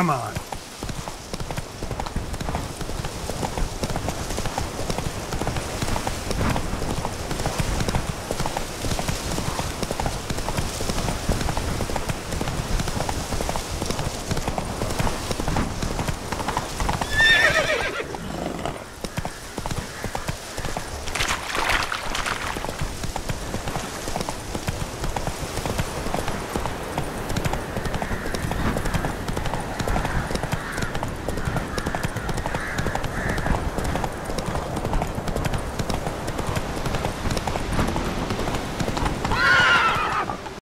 Come on.